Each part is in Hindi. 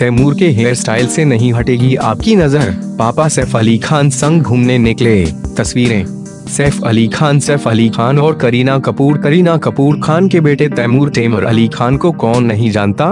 तैमूर के हेयर स्टाइल से नहीं हटेगी आपकी नज़र। पापा सैफ अली खान संग घूमने निकले। तस्वीरें। सैफ अली खान, सैफ अली खान और करीना कपूर। करीना कपूर खान के बेटे तैमूर तेमर अली खान को कौन नहीं जानता?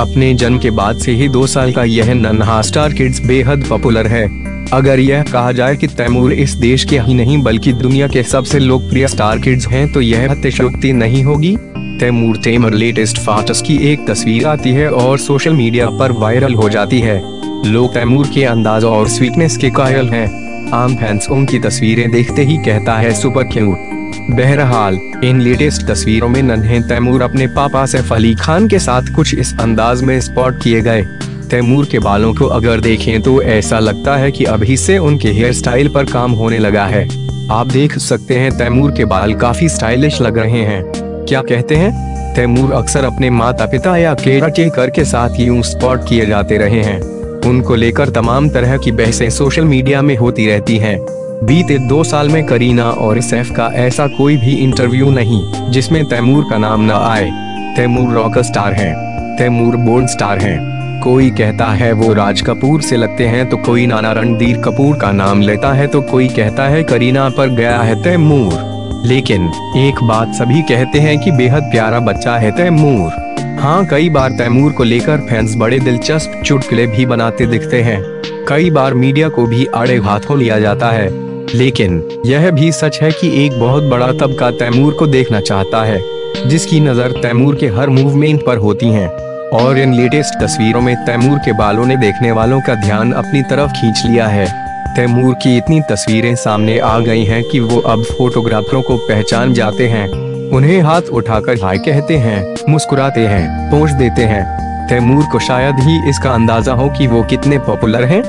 अपने जन्म के बाद से ही दो साल का यह नन्हा स्टार किड्स बेहद पॉपुलर है। अगर यह कहा जाए कि तैमूर इस देश के ही नहीं, बल्कि दुनिया के सबसे लोकप्रिय स्टार किड्स हैं तो यह अतिशयोक्ति नहीं होगी। तैमूर तेमर लेटेस्ट फाटस की एक तस्वीर आती है और सोशल मीडिया पर वायरल हो जाती है। लोग तैमूर के अंदाज और स्वीटनेस के कायल हैं। आम फैंस उनकी तस्वीरें देखते ही कहता है सुपर क्यूट बहरहाल, इन लेटेस्ट तस्वीरों में नन्हे तैमूर अपने पापा सैफ अली खान के साथ कुछ इस अंदाज में स्पॉट किए गए। तैमूर के बालों को अगर देखें तो ऐसा लगता है कि अभी से उनके हेयर स्टाइल पर काम होने लगा है। आप देख सकते हैं, तैमूर के बाल काफ़ी स्टाइलिश लग रहे हैं। क्या कहते हैं? तैमूर अक्सर अपने माता पिता या केयर के साथ यूँ स्पॉट किए जाते रहे हैं। उनको लेकर तमाम तरह की बहसें सोशल मीडिया में होती रहती हैं। बीते दो साल में करीना और सैफ का ऐसा कोई भी इंटरव्यू नहीं, जिसमें तैमूर का नाम न आए। तैमूर रॉक स्टार है। तैमूर बोल्ड स्टार है। कोई कहता है वो राज कपूर से लगते हैं तो कोई नाना रणधीर कपूर का नाम लेता है तो कोई कहता है करीना पर गया है तैमूर। लेकिन एक बात सभी कहते हैं कि बेहद प्यारा बच्चा है तैमूर। हाँ कई बार तैमूर को लेकर फैंस बड़े दिलचस्प चुटकुले भी बनाते दिखते हैं। कई बार मीडिया को भी आड़े हाथों लिया जाता है। लेकिन यह भी सच है कि एक बहुत बड़ा तबका तैमूर को देखना चाहता है, जिसकी नज़र तैमूर के हर मूवमेंट पर होती है। और इन लेटेस्ट तस्वीरों में तैमूर के बालों ने देखने वालों का ध्यान अपनी तरफ़ खींच लिया है। तैमूर की इतनी तस्वीरें सामने आ गई हैं कि वो अब फोटोग्राफरों को पहचान जाते हैं। उन्हें हाथ उठाकर हाय कहते हैं, मुस्कुराते हैं पोष देते हैं। तैमूर को शायद ही इसका अंदाज़ा हो कि वो कितने पॉपुलर हैं।